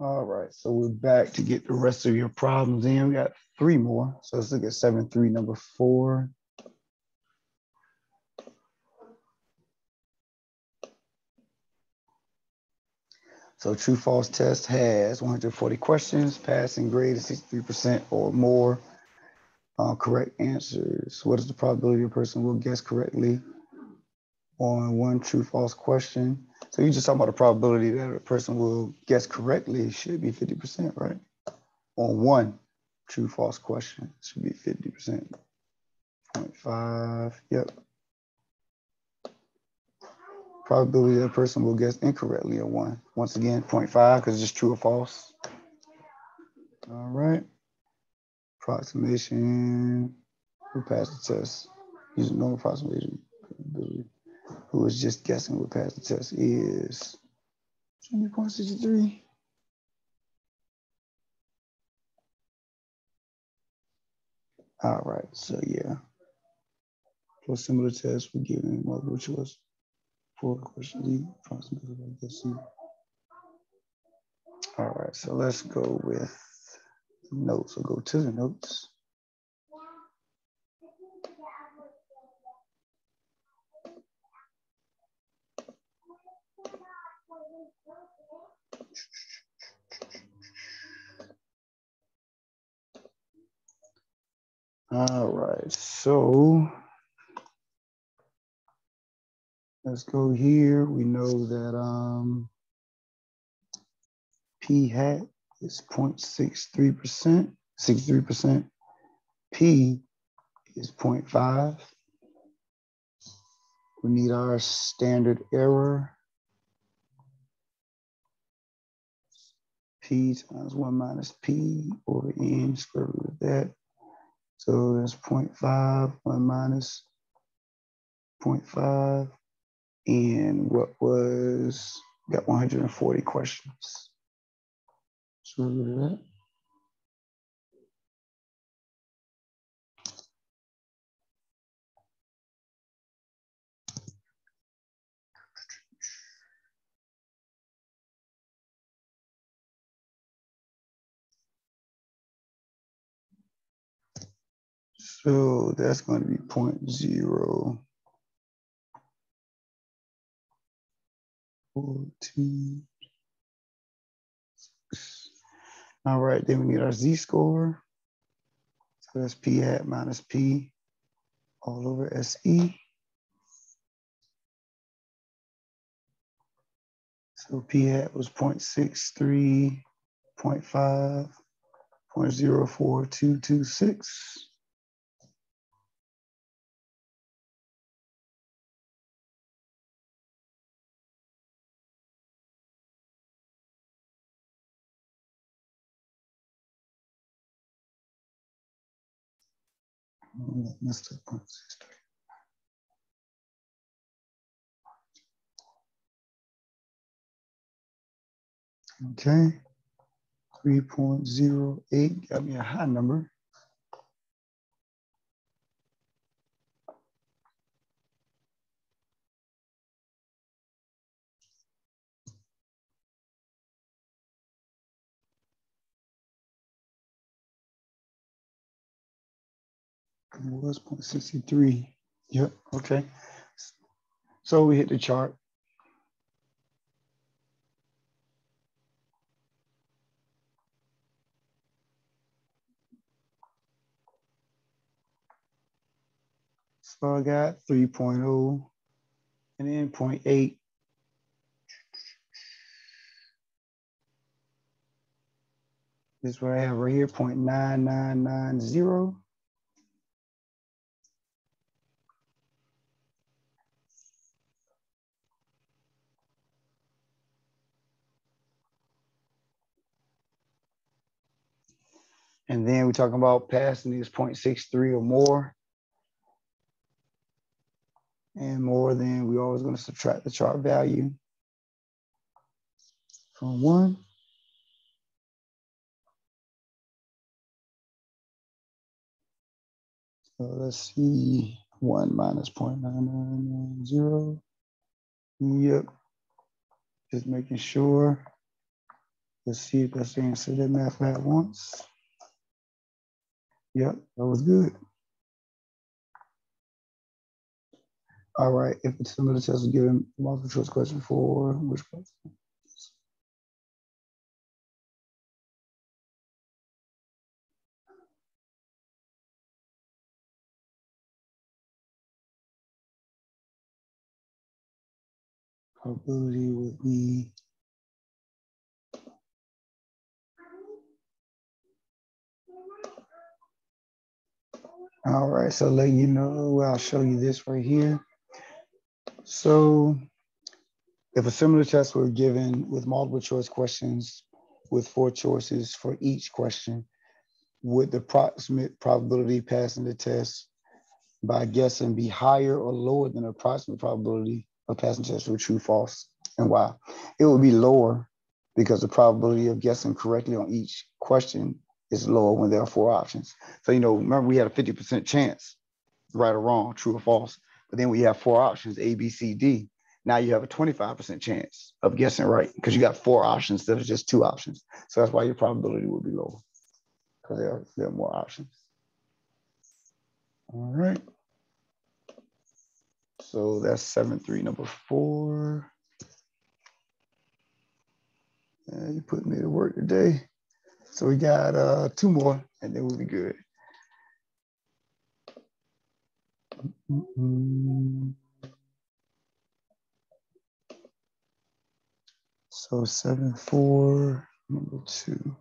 All right, so we're back to get the rest of your problems in. We got three more. So let's look at seven three, number four. So true false test has 140 questions, passing grade is 63% or more. Uh, correct answers. What is the probability a person will guess correctly on one true false question? So you're just talking about the probability that a person will guess correctly should be 50%, right? On one true false question, should be 50%. 0.5, yep. Probability that a person will guess incorrectly on one. Once again, 0.5 because it's just true or false. All right. Approximation. Who passed the test? Using normal approximation. Probability who was just guessing what the test is 20.63. All right, so yeah. For similar tests, we're giving multiple choice for question D, approximately like this. All right, so let's go with notes. We'll go to the notes. All right, so let's go here. We know that um, P hat is 0.63%, 63%. P is 0.5. We need our standard error. P times one minus P over N, square root of that. So that's 0.5, 1 minus 0.5. And what was, got 140 questions. So of that. So that's going to be point zero. Fourteen. All right, then we need our z-score. So that's p hat minus p all over SE. So p hat was 0.63, 0.5, 0.04226. Okay, 3.08 got me a high number. It was 0.63. Yep, okay. So we hit the chart. So I got 3.0 and then 0.8. This is what I have right here, 0.9990. And then we're talking about passing these 0.63 or more. And more than we're always going to subtract the chart value from one. So let's see, one minus 0.9990. Yep, just making sure. Let's see if that's the answer that MathLab wants. Yep, that was good. All right, if it's similar test was given multiple choice question for which question? Probability would be All right, so let you know, I'll show you this right here. So if a similar test were given with multiple choice questions with four choices for each question, would the approximate probability passing the test by guessing be higher or lower than the approximate probability of passing the test with true, false, and why? It would be lower because the probability of guessing correctly on each question is lower when there are four options. So, you know, remember we had a 50% chance, right or wrong, true or false. But then we have four options, A, B, C, D. Now you have a 25% chance of guessing right because you got four options instead of just two options. So that's why your probability will be lower because there are, there are more options. All right. So that's seven, three, number four. And you put me to work today. So we got uh, two more and then we'll be good. So seven, four, number two.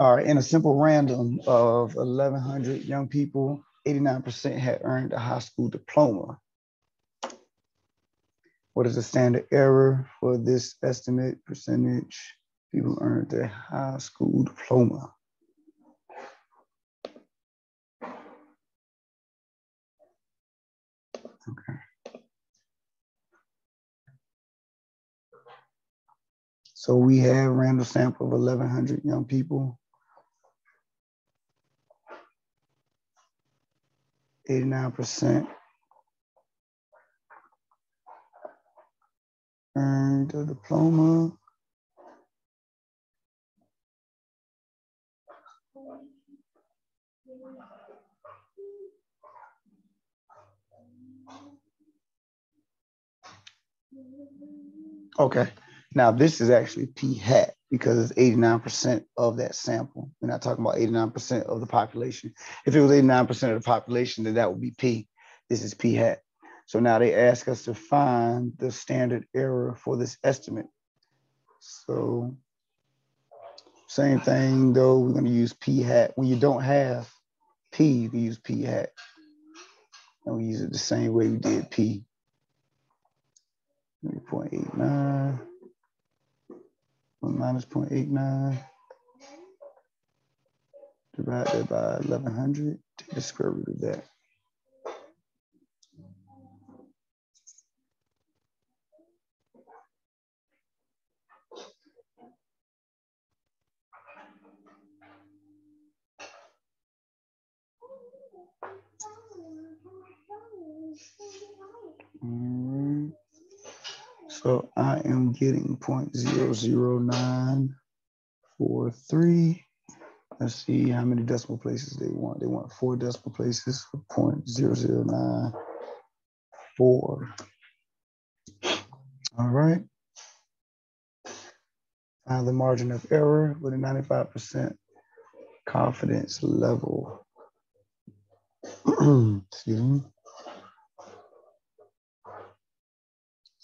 Right, in a simple random of 1,100 young people, 89% had earned a high school diploma. What is the standard error for this estimate percentage? People earned a high school diploma. Okay. So we have random sample of 1,100 young people. 89% earned a diploma. Okay, now this is actually P hat because it's 89% of that sample. We're not talking about 89% of the population. If it was 89% of the population, then that would be P. This is P hat. So now they ask us to find the standard error for this estimate. So same thing though, we're gonna use P hat. When you don't have P, you can use P hat. And we use it the same way we did P. 0.89 minus 0.89 divided by 1100 take the square root of that. So I am getting 0.00943. Let's see how many decimal places they want. They want four decimal places for 0.0094. All right. Find the margin of error with a 95% confidence level. Excuse me.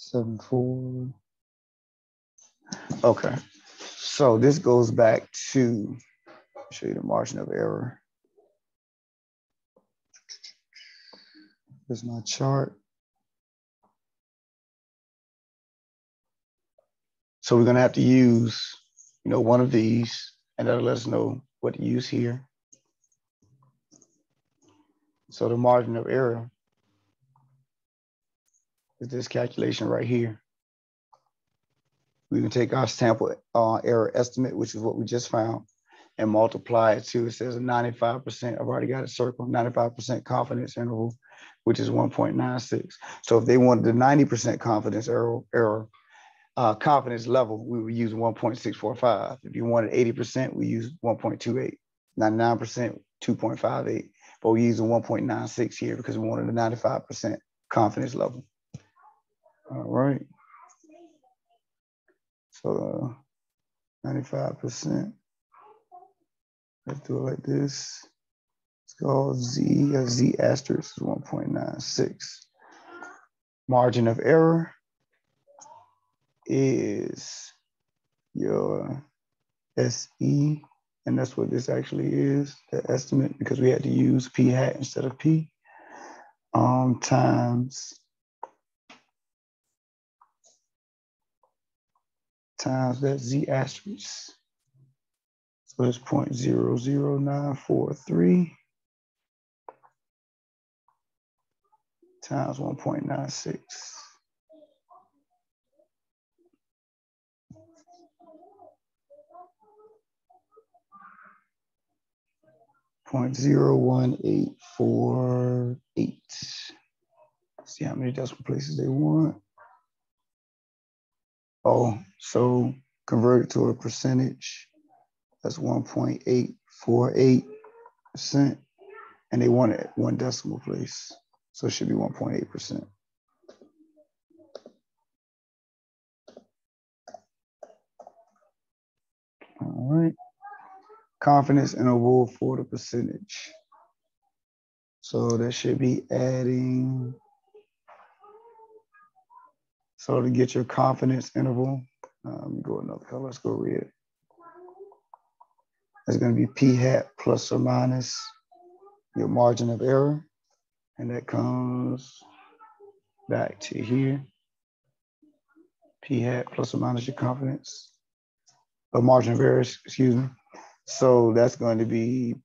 Seven four. Okay, so this goes back to show you the margin of error. Here's my chart. So we're gonna have to use, you know, one of these, and that'll let us know what to use here. So the margin of error is this calculation right here. We can take our sample uh, error estimate, which is what we just found, and multiply it to, it says 95%, I've already got it circled, 95% confidence interval, which is 1.96. So if they wanted the 90% confidence error, error uh, confidence level, we would use 1.645. If you wanted 80%, we use 1.28. 99%, 2.58. But we're using 1.96 here because we wanted a 95% confidence level. All right. So uh, 95%. Let's do it like this. It's called Z, uh, Z asterisk is 1.96. Margin of error is your SE, and that's what this actually is, the estimate, because we had to use P hat instead of P, um, times times that Z asterisk. So it's 0.00943 times 1.96. Point zero one eight four eight. See how many decimal places they want. Oh, so convert it to a percentage. That's 1.848%. And they want it one decimal place. So it should be 1.8%. All right. Confidence interval for the percentage. So that should be adding. So to get your confidence interval, um, me go another color. Let's go red. It's going to be p hat plus or minus your margin of error. And that comes back to here. P hat plus or minus your confidence, a margin of error, excuse me. So that's going to be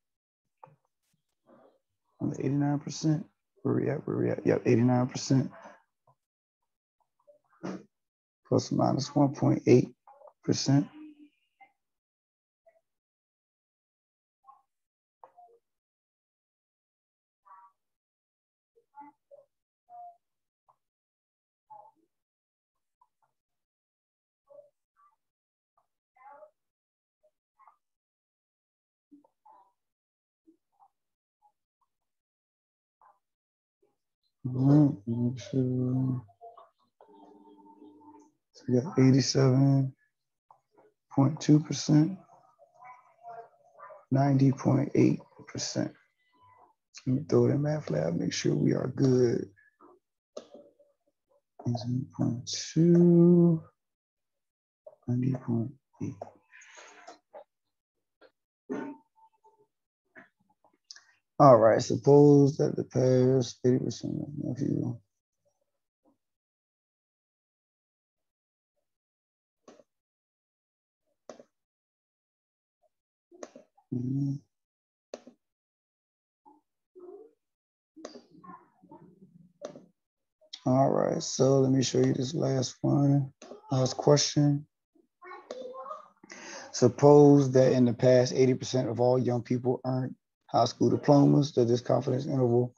on the 89%. Where we at? Where we at? Yep, 89%. Plus minus 1.8%. All right, so we got 87.2%, 90.8%. Let me throw it in MathLab, make sure we are good. 0.2, 90.8. All right, suppose that the pairs 80% of you. Mm. All right, so let me show you this last one, last question. Suppose that in the past, 80% of all young people earned high school diplomas, does this confidence interval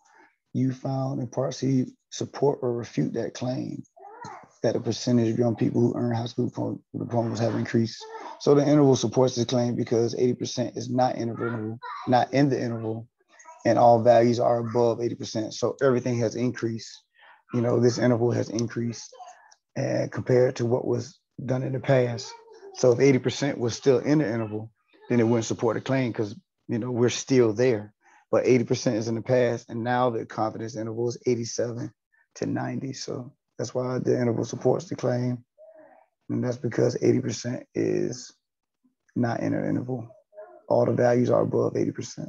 you found in Part C support or refute that claim that the percentage of young people who earn high school diplomas have increased? So the interval supports this claim because 80% is not in the interval, not in the interval, and all values are above 80%. So everything has increased. You know, this interval has increased uh, compared to what was done in the past. So if 80% was still in the interval, then it wouldn't support a claim because you know, we're still there. But 80% is in the past, and now the confidence interval is 87 to 90. So that's why the interval supports the claim. And that's because 80% is not in an interval. All the values are above 80%.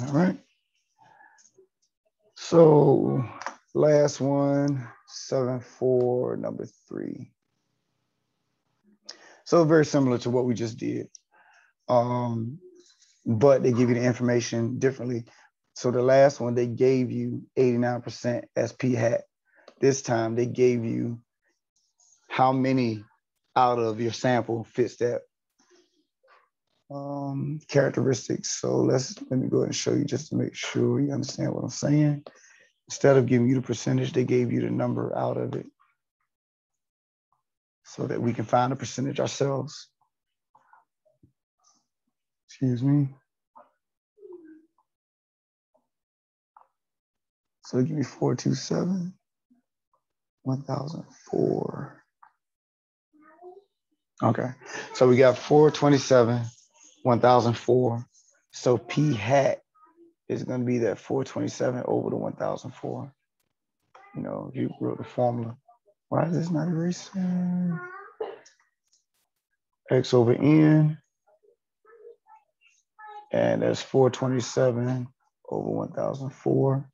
All right. So last one, seven, four, number three. So very similar to what we just did. Um, but they give you the information differently. So the last one, they gave you 89% SP hat. This time they gave you how many out of your sample fits that um, characteristics. So let's let me go ahead and show you just to make sure you understand what I'm saying. Instead of giving you the percentage, they gave you the number out of it so that we can find the percentage ourselves. Excuse me. So give me 427, 1004. Okay, so we got 427, 1004. So P hat is going to be that 427 over the 1004. You know, if you wrote the formula. Why is this not erasing? X over N. And that's 427 over 1004.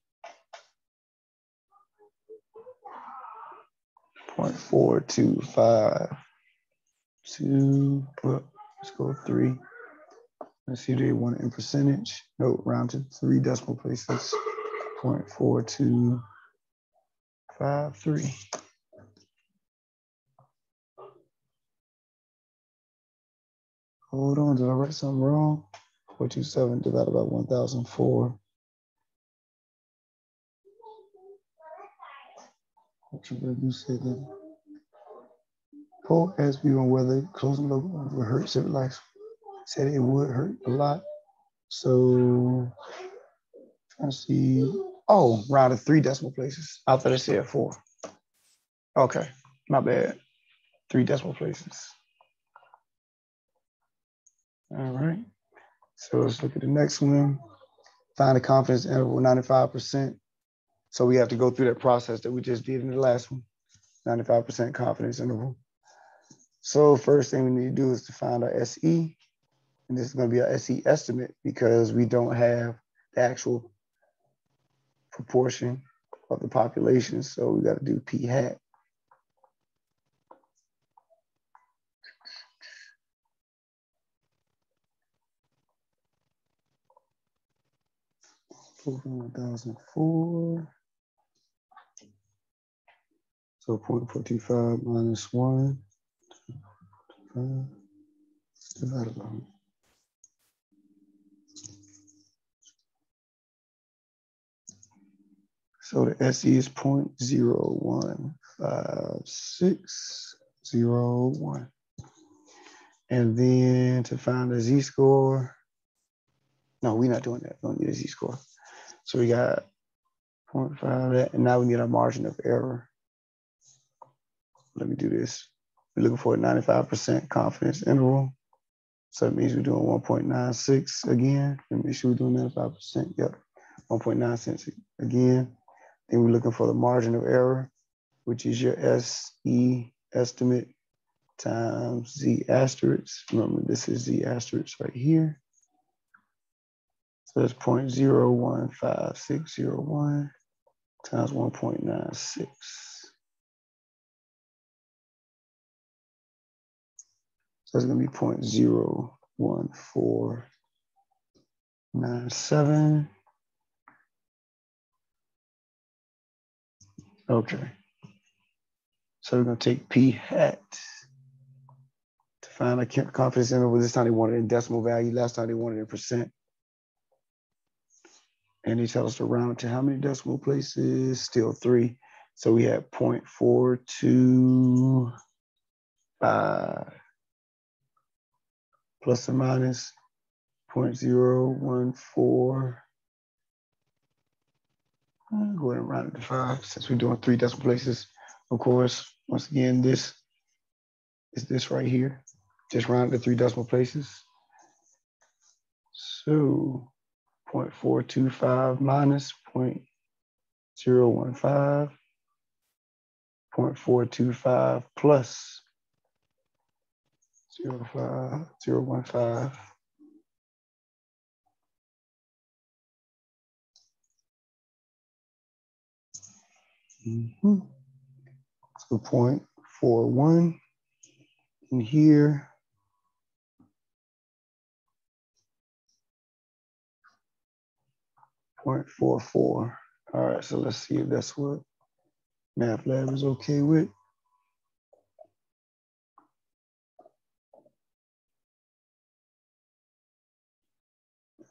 0.425 two, well, let's go three. Let's see, they it in percentage. No, round to three decimal places. 0.4253. Hold on, did I write something wrong? 427 divided by 1004. What you you say that? Poll asked me on whether closing logo would hurt civil life. Said it would hurt a lot. So trying to see. Oh, rounded three decimal places. I thought it said four. Okay, my bad. Three decimal places. All right. So let's look at the next one. Find a confidence interval 95%. So we have to go through that process that we just did in the last one. 95% confidence interval. So first thing we need to do is to find our SE. And this is going to be our SE estimate because we don't have the actual proportion of the population. So we got to do P hat. One thousand four. So 0.425 minus one So the SE is 0.0156601. And then to find the z-score, no, we're not doing that. We don't need a z-score. So we got 0.5 that, and now we need our margin of error. Let me do this. We're looking for a 95% confidence interval. So it means we're doing 1.96 again. And make sure we're doing 95%. Yep, 1.9 again. Then we're looking for the margin of error, which is your SE estimate times Z asterisk. Remember, this is Z asterisk right here. So that's 0.015601 times 1.96. So it's going to be 0.01497. Okay. So we're going to take P hat to find a confidence interval. This time they wanted in decimal value. Last time they wanted in percent. And he tells us to round to how many decimal places? Still three. So we have 0.425 plus or minus 0.014. I'll go ahead and round it to five since we're doing three decimal places. Of course, once again, this is this right here. Just round to three decimal places. So 0.425 minus 0.015, 0.425 plus zero five zero one five. Mm-hmm. So point four one in here. Point four four. All right, so let's see if that's what Math Lab is okay with.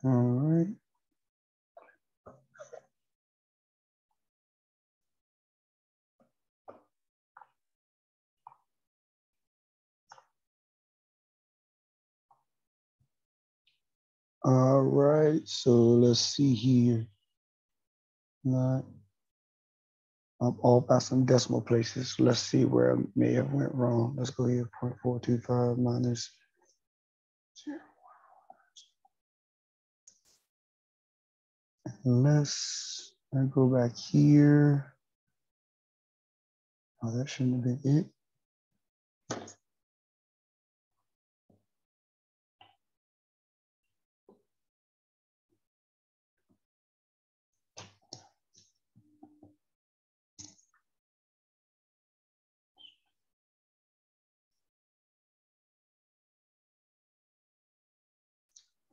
All right. All right, so let's see here. Not, I'm off by some decimal places. Let's see where I may have went wrong. Let's go here, 0.425 minus zero. Let's I go back here. Oh, that shouldn't have been it.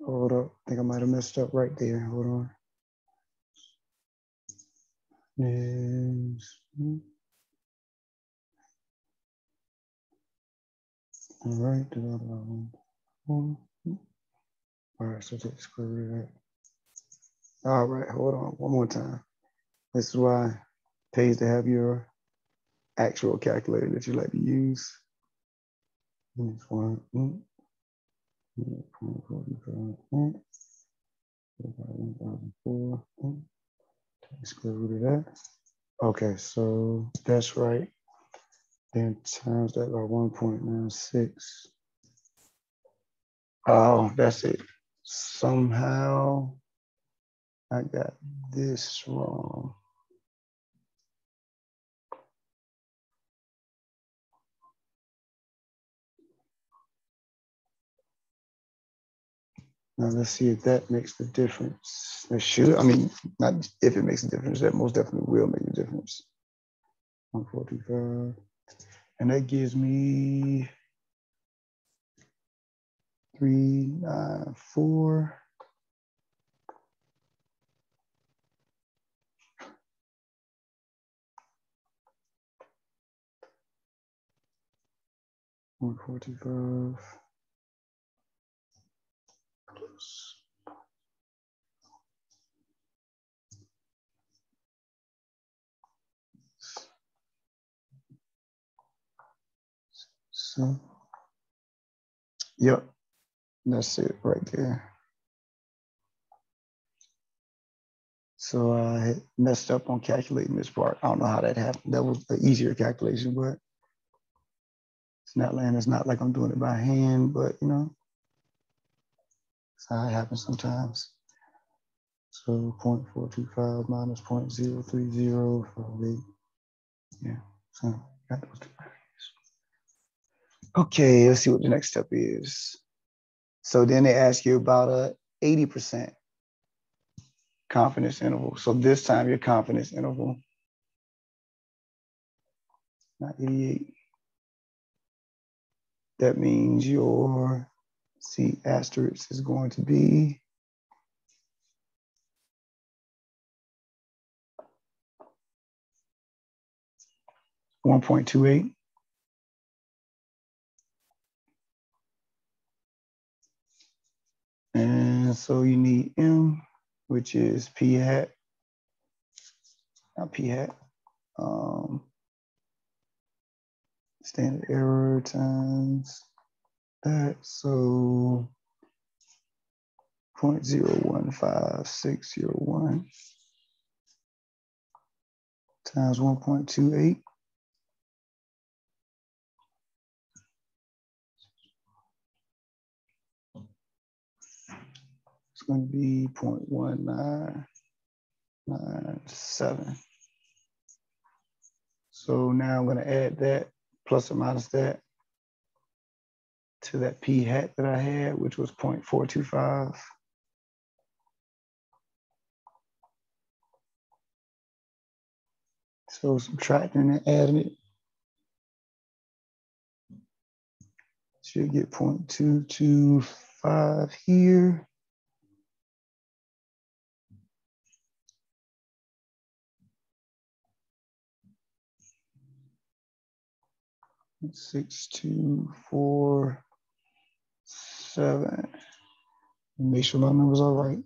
Hold up. I think I might have messed up right there. Hold on. Is all right. All right, so take square root. All right, hold on one more time. This is why it pays to have your actual calculator that you like to use. Next one. Mm. Square root of that. Okay, so that's right. Then times that by 1.96. Oh, that's it. Somehow I got this wrong. Now let's see if that makes the difference. It should, I mean, not if it makes a difference, that most definitely will make a difference. 145. And that gives me 394. One forty-five. So, yep, that's it right there. So I messed up on calculating this part. I don't know how that happened. That was the easier calculation, but it's not land. It's not like I'm doing it by hand, but you know, that's how it happens sometimes. So 0.425 minus 0.030 Yeah, so got those two. Okay, let's see what the next step is. So then they ask you about a 80% confidence interval. So this time your confidence interval, not 88. That means your C asterisk is going to be one point two eight. And so you need M, which is P hat, not P hat, um, standard error times that. So 0.015601 times 1.28. It's going to be 0.1997. So now I'm going to add that plus or minus that to that p hat that I had, which was 0.425. So subtracting and adding it, should get 0.225 here. Six, two, four, seven. Make sure my numbers are right.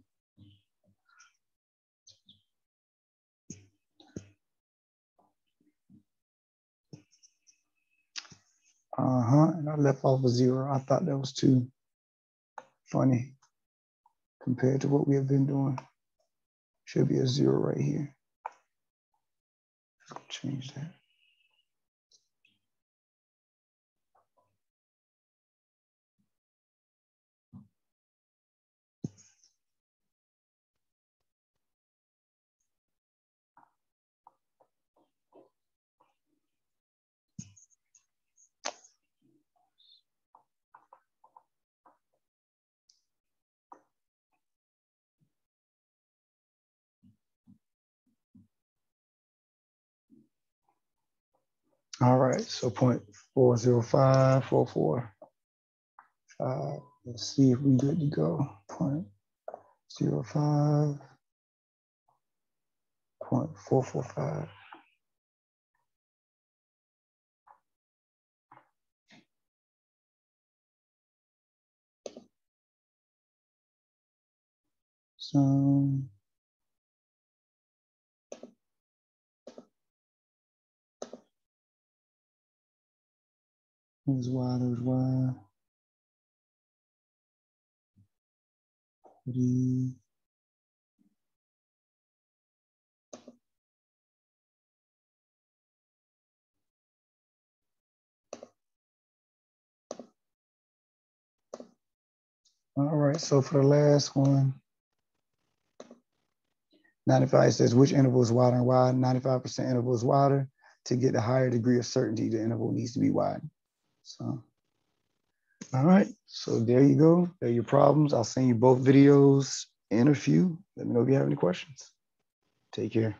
Uh-huh, and I left off a zero. I thought that was too funny compared to what we have been doing. Should be a zero right here. Change that. All right, so point four zero five four four five. Let's see if we good to go. Point zero five point four four five. So There's Y, there's Y. Three. All right, so for the last one, 95 says which interval is wider and wide? 95% interval is wider. To get a higher degree of certainty, the interval needs to be widened. So, all right. So there you go. There are your problems. I'll send you both videos in a few. Let me know if you have any questions. Take care.